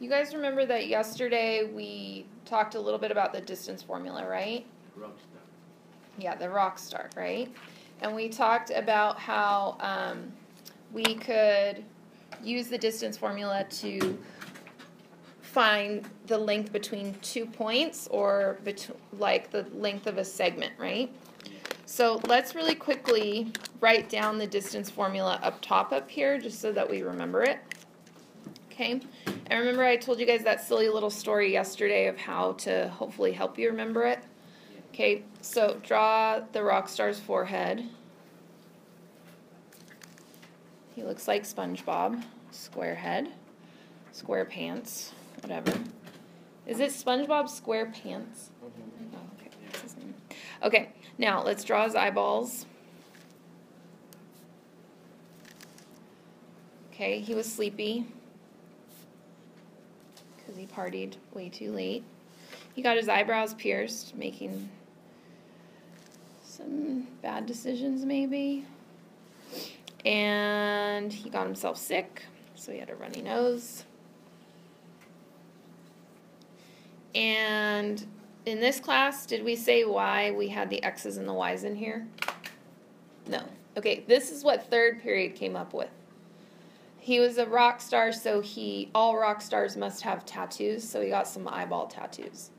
You guys remember that yesterday we talked a little bit about the distance formula, right? Rockstar. Yeah, the rock star, right? And we talked about how um, we could use the distance formula to find the length between two points or bet- like the length of a segment, right? So let's really quickly write down the distance formula up top up here just so that we remember it. Okay? And remember I told you guys that silly little story yesterday of how to hopefully help you remember it? Okay, so draw the rock star's forehead. He looks like SpongeBob, square head, square pants, whatever. Is it SpongeBob SquarePants? Oh, his name. Okay, now let's draw his eyeballs. Okay, he was sleepy because he partied way too late. He got his eyebrows pierced, making some bad decisions, maybe. And he got himself sick, so he had a runny nose. And in this class, did we say why we had the X's and the Y's in here? No. Okay, this is what third period came up with. He was a rock star, so he all rock stars must have tattoos, so he got some eyeball tattoos.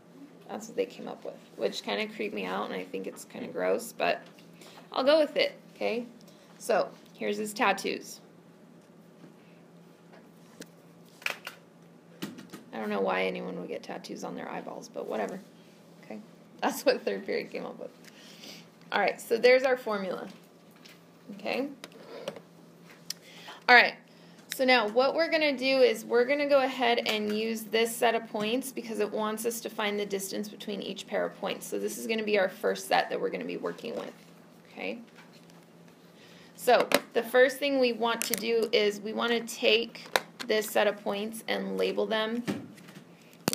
That's what they came up with, which kind of creeped me out, and I think it's kind of gross, but I'll go with it, okay? So, here's his tattoos. I don't know why anyone would get tattoos on their eyeballs, but whatever. Okay? That's what third period came up with. All right, so there's our formula. Okay? All right. So now what we're going to do is we're going to go ahead and use this set of points because it wants us to find the distance between each pair of points. So this is going to be our first set that we're going to be working with. Okay? So the first thing we want to do is we want to take this set of points and label them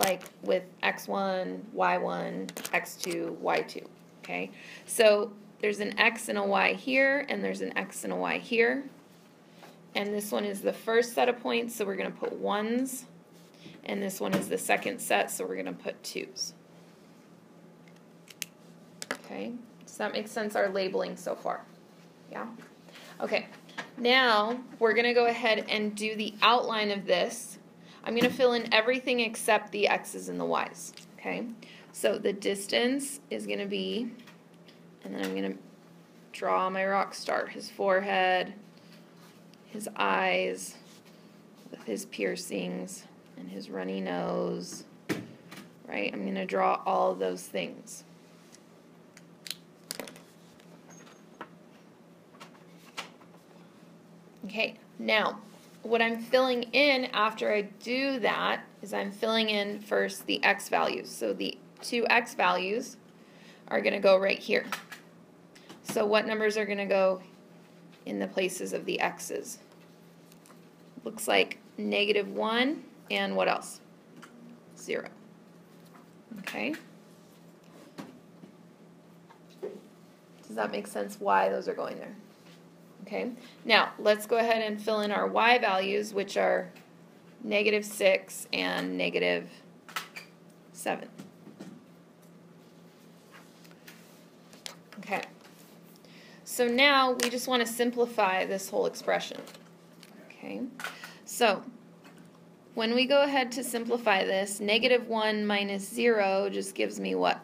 like with x1, y1, x2, y2. Okay? So there's an x and a y here, and there's an x and a y here. And this one is the first set of points, so we're going to put ones. And this one is the second set, so we're going to put twos. Okay, does that make sense, our labeling so far? Yeah? Okay, now we're going to go ahead and do the outline of this. I'm going to fill in everything except the x's and the y's. Okay, so the distance is going to be, and then I'm going to draw my rock star, his forehead, his eyes, with his piercings, and his runny nose. Right? I'm going to draw all those things. Okay, now what I'm filling in after I do that is I'm filling in first the x values. So the two x values are going to go right here. So what numbers are going to go in the places of the x's? Looks like negative 1 and what else? 0. Okay. Does that make sense why those are going there? Okay, now let's go ahead and fill in our y values, which are negative 6 and negative 7. Okay, so now we just want to simplify this whole expression. Okay, so when we go ahead to simplify this, negative 1 minus 0 just gives me what?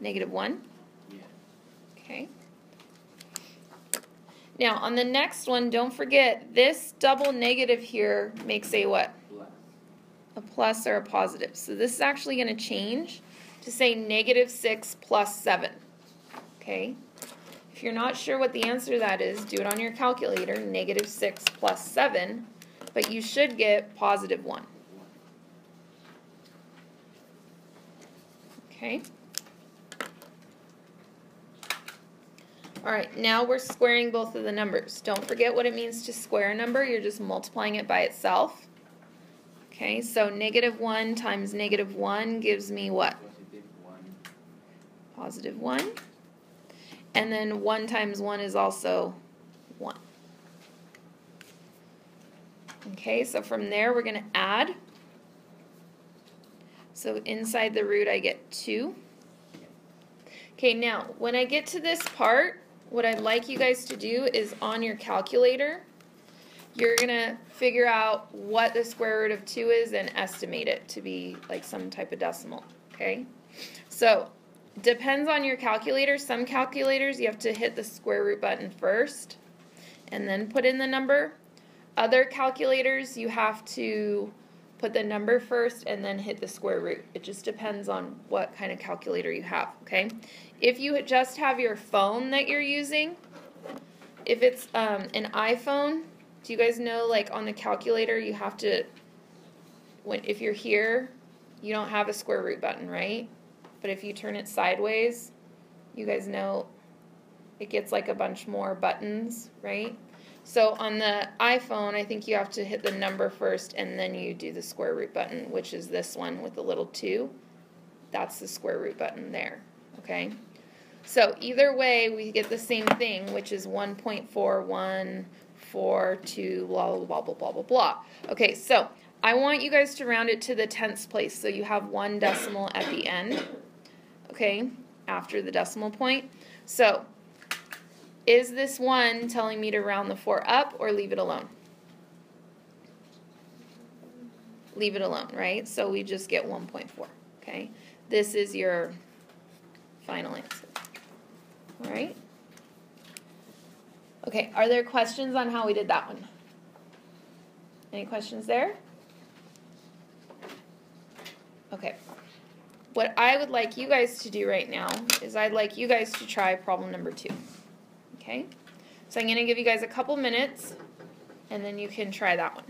Negative 1? Yeah. Okay. Now, on the next one, don't forget, this double negative here makes a what? Plus. A plus or a positive. So this is actually going to change to say negative 6 plus 7. Okay? If you're not sure what the answer to that is, do it on your calculator, negative 6 plus 7, but you should get positive 1. Okay? All right, now we're squaring both of the numbers. Don't forget what it means to square a number. You're just multiplying it by itself. Okay, so negative 1 times negative 1 gives me what? Positive 1. Positive 1. And then 1 times 1 is also 1. Okay, so from there we're going to add. So inside the root I get 2. Okay, now when I get to this part, what I'd like you guys to do is on your calculator, you're going to figure out what the square root of 2 is and estimate it to be like some type of decimal, okay? So, depends on your calculator. Some calculators you have to hit the square root button first and then put in the number. Other calculators you have to put the number first and then hit the square root. It just depends on what kind of calculator you have, okay? If you just have your phone that you're using, if it's um, an iPhone, do you guys know like on the calculator you have to, when if you're here, you don't have a square root button, right? But if you turn it sideways, you guys know it gets like a bunch more buttons, right? So on the iPhone, I think you have to hit the number first and then you do the square root button, which is this one with the little 2. That's the square root button there, okay? So either way, we get the same thing, which is 1.4142, blah, blah, blah, blah, blah, blah, blah. Okay, so I want you guys to round it to the tenths place, so you have one decimal at the end, okay, after the decimal point. So is this one telling me to round the 4 up or leave it alone? Leave it alone, right? So we just get 1.4, okay? This is your final answer. All right? Okay, are there questions on how we did that one? Any questions there? Okay. What I would like you guys to do right now is I'd like you guys to try problem number two. Okay? So I'm going to give you guys a couple minutes, and then you can try that one.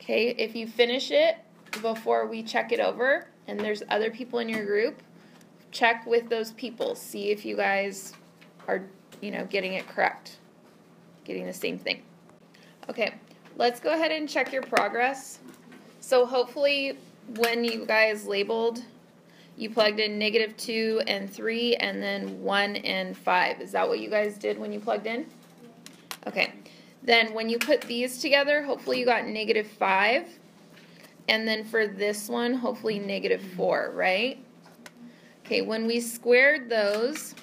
Okay, if you finish it before we check it over, and there's other people in your group, check with those people. See if you guys are, you know, getting it correct, getting the same thing. Okay, let's go ahead and check your progress. So hopefully when you guys labeled you plugged in negative 2 and 3 and then 1 and 5. Is that what you guys did when you plugged in? Okay. Then when you put these together, hopefully you got negative 5. And then for this one, hopefully negative 4, right? Okay, when we squared those,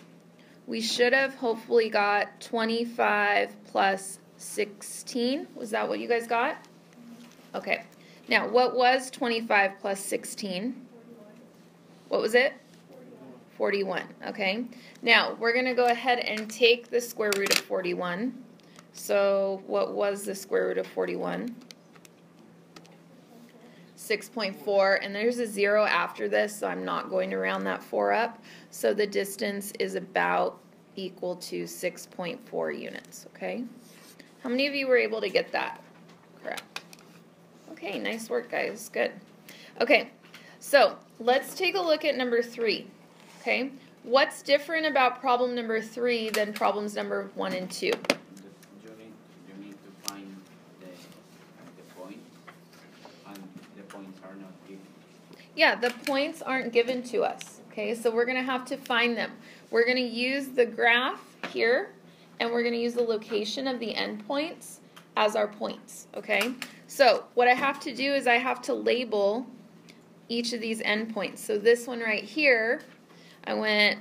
we should have hopefully got 25 plus 16. Was that what you guys got? Mm-hmm. Okay. Now, what was 25 plus 16? What was it? 41, okay? Now, we're going to go ahead and take the square root of 41. So, what was the square root of 41? 6.4, and there's a 0 after this, so I'm not going to round that 4 up. So, the distance is about equal to 6.4 units, okay? How many of you were able to get that? Okay, nice work, guys. Good. Okay, so let's take a look at number three. Okay, what's different about problem number three than problems number one and two? You need, you need to find the, the point, and the points are not given. Yeah, the points aren't given to us. Okay, so we're going to have to find them. We're going to use the graph here, and we're going to use the location of the endpoints as our points. Okay, so what I have to do is I have to label each of these endpoints. So this one right here, I went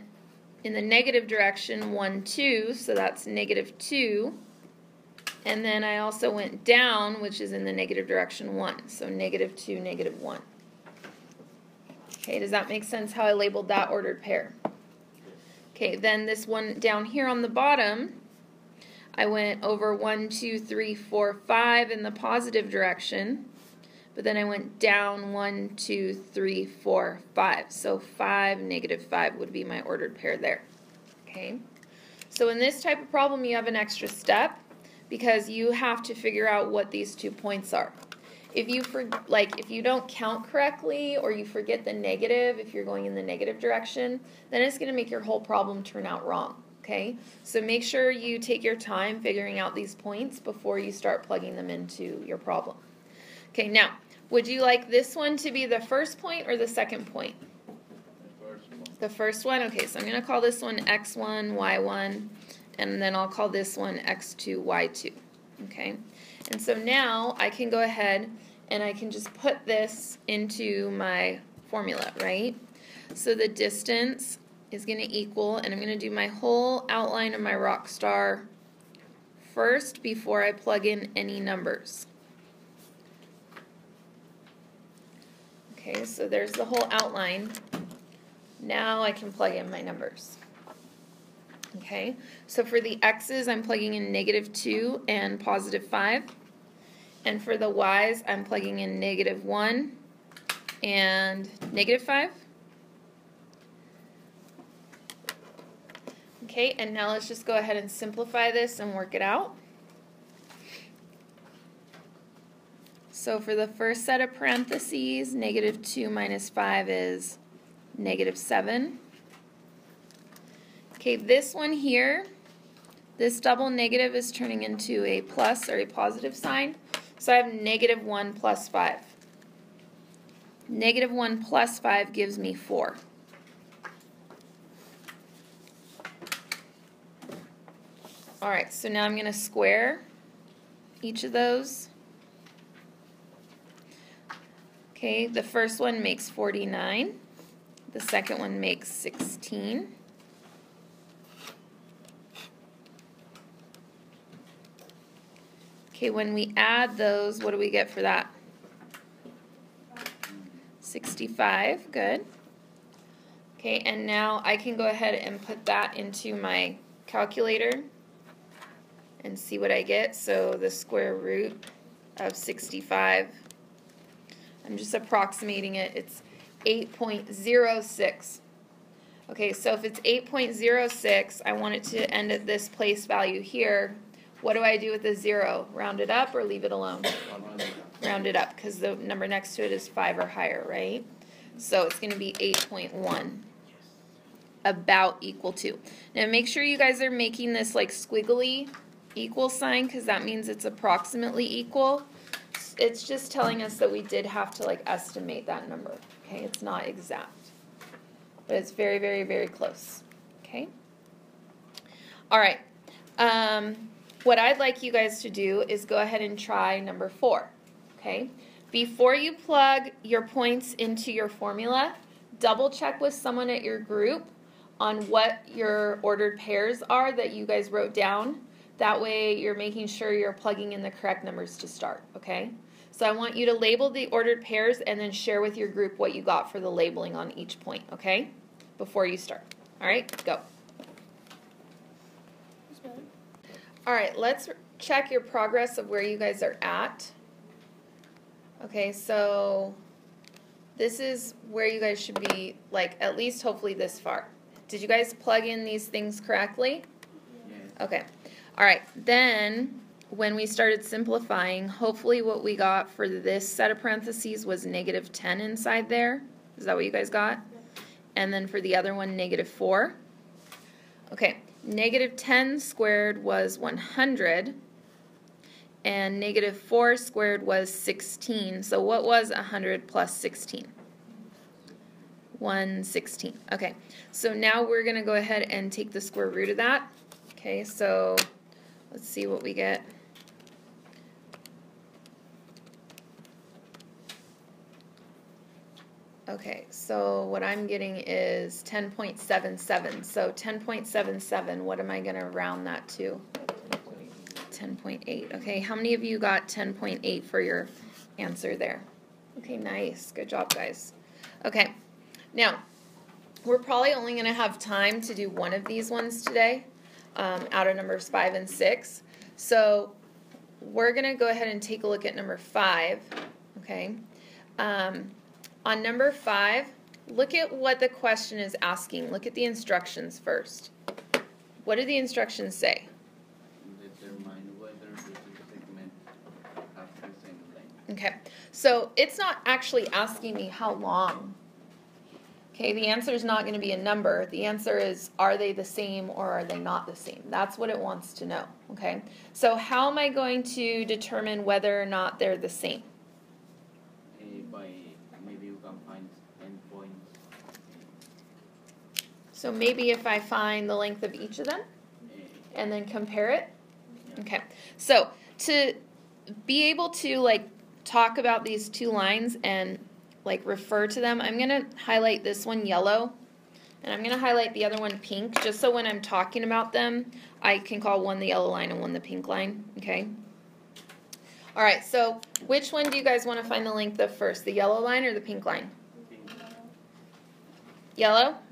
in the negative direction 1, 2, so that's negative 2. And then I also went down, which is in the negative direction 1, so negative 2, negative 1. Okay, does that make sense how I labeled that ordered pair? Okay, then this one down here on the bottom, I went over 1, 2, 3, 4, 5 in the positive direction but then I went down one, two, three, four, five. So five, negative five would be my ordered pair there. Okay. So in this type of problem, you have an extra step because you have to figure out what these two points are. If you for, like if you don't count correctly or you forget the negative, if you're going in the negative direction, then it's going to make your whole problem turn out wrong. Okay, so make sure you take your time figuring out these points before you start plugging them into your problem. Okay, now would you like this one to be the first point or the second point? The first one. Okay, so I'm going to call this one x1, y1, and then I'll call this one x2, y2. Okay, and so now I can go ahead and I can just put this into my formula, right? So the distance is going to equal, and I'm going to do my whole outline of my rock star first before I plug in any numbers. Okay, so there's the whole outline. Now I can plug in my numbers. Okay, so for the x's, I'm plugging in negative 2 and positive 5. And for the y's, I'm plugging in negative 1 and negative 5. Okay, and now let's just go ahead and simplify this and work it out. So for the first set of parentheses, negative 2 minus 5 is negative 7. Okay, this one here, this double negative is turning into a plus or a positive sign. So I have negative 1 plus 5. Negative 1 plus 5 gives me 4. All right, so now I'm going to square each of those. Okay, the first one makes 49. The second one makes 16. Okay, when we add those, what do we get for that? 65, good. Okay, and now I can go ahead and put that into my calculator and see what I get. So the square root of 65, I'm just approximating it, it's 8.06. Okay, so if it's 8.06, I want it to end at this place value here. What do I do with the zero? Round it up or leave it alone? Round it up because the number next to it is 5 or higher, right? So it's going to be 8.1 about equal to. Now make sure you guys are making this like squiggly equal sign because that means it's approximately equal. It's just telling us that we did have to like estimate that number. Okay, it's not exact, but it's very, very, very close. Okay. All right. Um, what I'd like you guys to do is go ahead and try number four. Okay. Before you plug your points into your formula, double check with someone at your group on what your ordered pairs are that you guys wrote down. That way you're making sure you're plugging in the correct numbers to start, okay? So I want you to label the ordered pairs and then share with your group what you got for the labeling on each point, okay? Before you start. All right, go. All right, let's check your progress of where you guys are at. Okay, so this is where you guys should be, like, at least hopefully this far. Did you guys plug in these things correctly? Yes. Okay. All right. Then when we started simplifying, hopefully what we got for this set of parentheses was negative 10 inside there. Is that what you guys got? And then for the other one, negative 4. Okay. Negative 10 squared was 100. And negative 4 squared was 16. So what was 100 plus 16? 116. Okay, so now we're going to go ahead and take the square root of that. Okay, so let's see what we get. Okay, so what I'm getting is 10.77. So 10.77, what am I going to round that to? 10.8. Okay, how many of you got 10.8 for your answer there? Okay, nice. Good job, guys. Okay. Now, we're probably only going to have time to do one of these ones today um, out of numbers five and six. So we're going to go ahead and take a look at number five. Okay. Um, on number five, look at what the question is asking. Look at the instructions first. What do the instructions say? Okay, so it's not actually asking me how long. Okay, the answer is not going to be a number. The answer is are they the same or are they not the same? That's what it wants to know. Okay, so how am I going to determine whether or not they're the same? By maybe you can find endpoints. So maybe if I find the length of each of them eh, and then compare it. Okay, so to be able to like talk about these two lines and like refer to them, I'm going to highlight this one yellow and I'm going to highlight the other one pink just so when I'm talking about them, I can call one the yellow line and one the pink line, okay? All right, so which one do you guys want to find the length of first, the yellow line or the pink line? Yellow?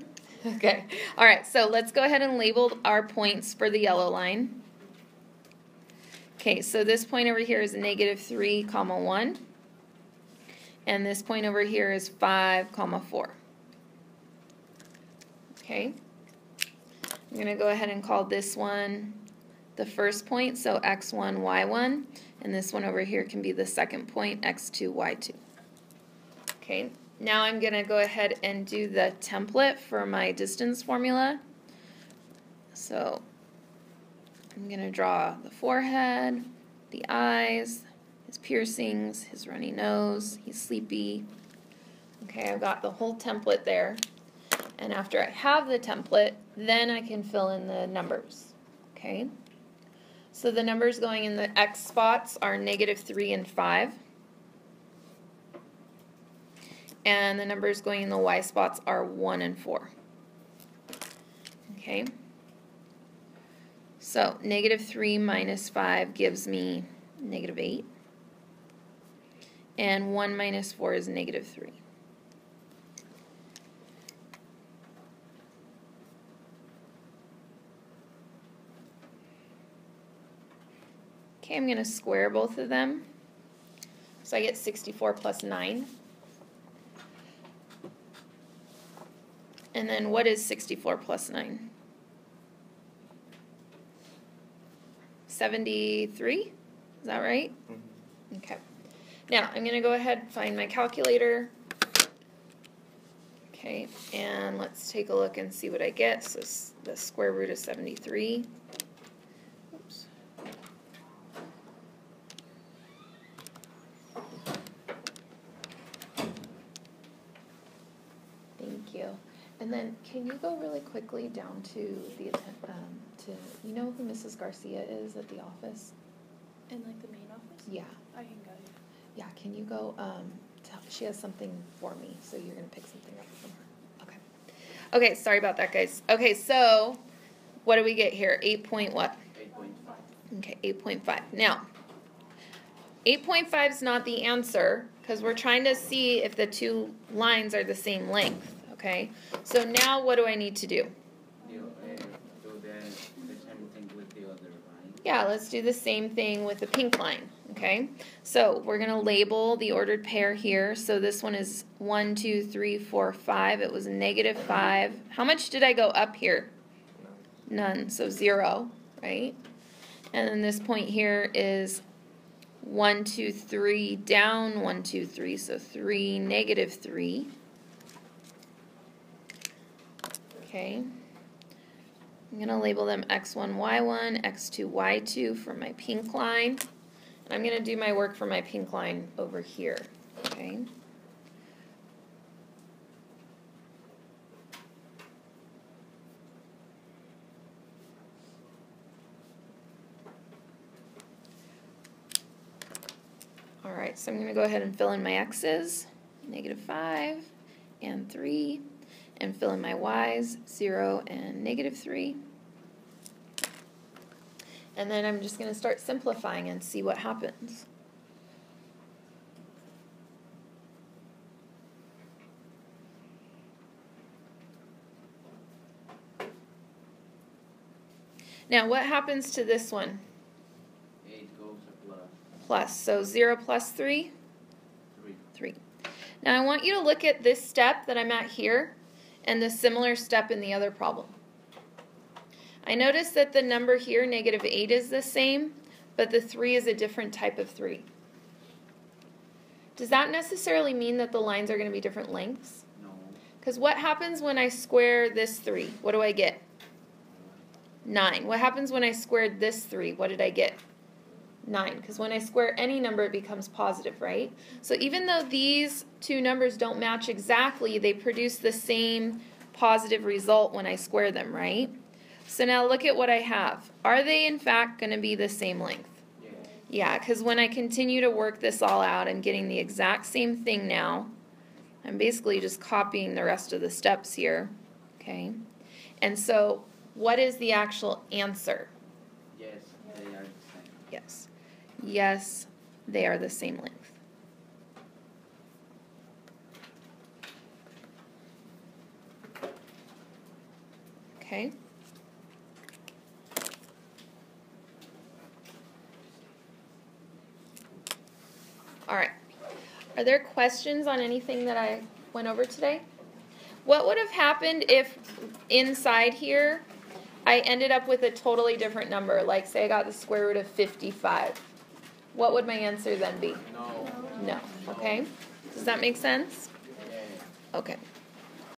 Okay. All right, so let's go ahead and label our points for the yellow line. Okay, so this point over here is negative 3, comma 1. And this point over here is 5, comma 4. Okay. I'm going to go ahead and call this one the first point, so x1, y1. And this one over here can be the second point, x2, y2. Okay, now I'm going to go ahead and do the template for my distance formula. So I'm going to draw the forehead, the eyes, his piercings, his runny nose, he's sleepy. Okay, I've got the whole template there. And after I have the template, then I can fill in the numbers. Okay, so the numbers going in the x spots are negative 3 and 5. And the numbers going in the y spots are 1 and 4. Okay. So negative 3 minus 5 gives me negative 8. And 1 minus 4 is negative 3. Okay, I'm going to square both of them. So I get 64 plus 9. And then what is 64 plus 9? 73? Is that right? Mm-hmm. Okay. Now, I'm going to go ahead and find my calculator. Okay, and let's take a look and see what I get. So the square root of 73. Oops. Thank you. And then, can you go really quickly down to the um, to you know who Mrs. Garcia is at the office? In like the main office? Yeah. I can go. Yeah. Can you go? Um, tell, she has something for me, so you're gonna pick something up from her. Okay. Okay. Sorry about that, guys. Okay. So, what do we get here? Eight point what? Eight point five. Okay. Eight point five. Now. 8.5 is not the answer because we're trying to see if the two lines are the same length. Okay, so now what do I need to do? You, uh, do the, the same thing with the other line. Yeah, let's do the same thing with the pink line. Okay, so we're going to label the ordered pair here. So this one is 1, 2, 3, 4, 5. It was negative 5. How much did I go up here? None, so 0, right? And then this point here is 1, 2, 3, down 1, 2, 3, so 3, negative 3. Okay. I'm going to label them x1, y1, x2, y2 for my pink line. I'm going to do my work for my pink line over here. Okay. All right, so I'm going to go ahead and fill in my x's, negative 5 and 3 and fill in my y's, 0 and negative 3. And then I'm just going to start simplifying and see what happens. Now, what happens to this one? 8 goes a plus. Plus. So 0 plus 3? 3. 3. Now, I want you to look at this step that I'm at here and the similar step in the other problem. I notice that the number here, negative 8, is the same, but the 3 is a different type of 3. Does that necessarily mean that the lines are going to be different lengths? No. Because what happens when I square this 3? What do I get? 9. What happens when I squared this 3? What did I get? 9. Because when I square any number, it becomes positive, right? So even though these two numbers don't match exactly, they produce the same positive result when I square them, right? So now look at what I have. Are they in fact going to be the same length? Yeah. Because when I continue to work this all out, I'm getting the exact same thing now. I'm basically just copying the rest of the steps here, okay? And so, what is the actual answer? Yes, they are the same. Yes. Yes, they are the same length. Okay. All right. Are there questions on anything that I went over today? What would have happened if inside here I ended up with a totally different number? Like, say I got the square root of 55. What would my answer then be? No. No. Okay? Does that make sense? Okay.